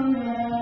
Amen.